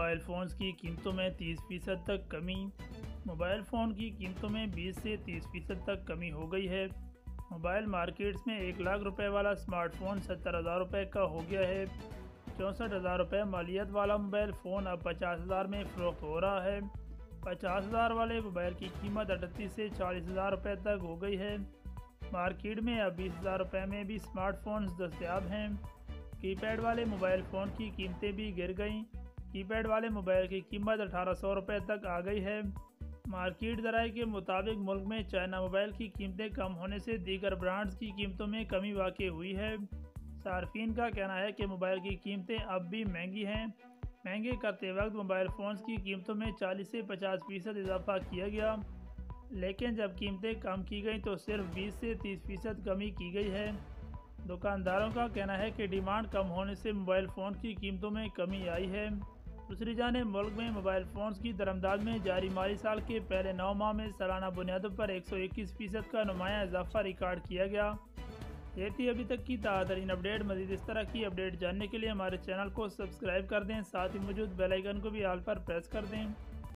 Mobile phones की कीमतों में 30 फ़ीसद तक कमी। मोबाइल फ़ोन की कीमतों में 20 से 30 फ़ीसद तक कमी हो गई है। मोबाइल मार्केट्स में एक लाख रुपए वाला स्मार्टफ़ोन सत्तर हज़ार रुपये का हो गया है। चौंसठ हज़ार रुपये मालियत वाला मोबाइल फ़ोन अब पचास हज़ार में फ़रोख्त हो रहा है। पचास हज़ार वाले मोबाइल की कीमत अड़तीस से चालीस हज़ार रुपये तक हो गई है। मार्केट में अब बीस हज़ार रुपये में भी स्मार्टफोन्स दस्तियाब हैं। कीपैड वाले मोबाइल फ़ोन की कीमतें भी गिर गईं। कीपैड वाले मोबाइल की कीमत अठारह सौ रुपये तक आ गई है। मार्केट जराए के मुताबिक मुल्क में चाइना मोबाइल की कीमतें कम होने से दीगर ब्रांड्स की कीमतों में कमी वाक़ हुई है। सार्फिन का कहना है कि मोबाइल की कीमतें अब भी महँगी हैं। महँगे करते वक्त मोबाइल फ़ोन्स की कीमतों में 40 से 50 फ़ीसद इजाफा किया गया, लेकिन जब कीमतें कम की गई तो सिर्फ़ 20 से 30 फ़ीसद कमी की गई है। दुकानदारों का कहना है कि डिमांड कम होने से मोबाइल फ़ोन की कीमतों में कमी आई है। दूसरी जाने मुल्क में मोबाइल फ़ोन्स की दरमदाद में जारी माली साल के पहले नौ माह में सालाना बुनियादों पर एक सौ इक्कीस फ़ीसद का नुमाया इजाफा रिकॉर्ड किया गया। ये थी अभी तक की ताज़रीन अपडेट। मजीद इस तरह की अपडेट जानने के लिए हमारे चैनल को सब्सक्राइब कर दें, साथ ही मौजूद बेलाइकन को भी आल पर प्रेस कर दें।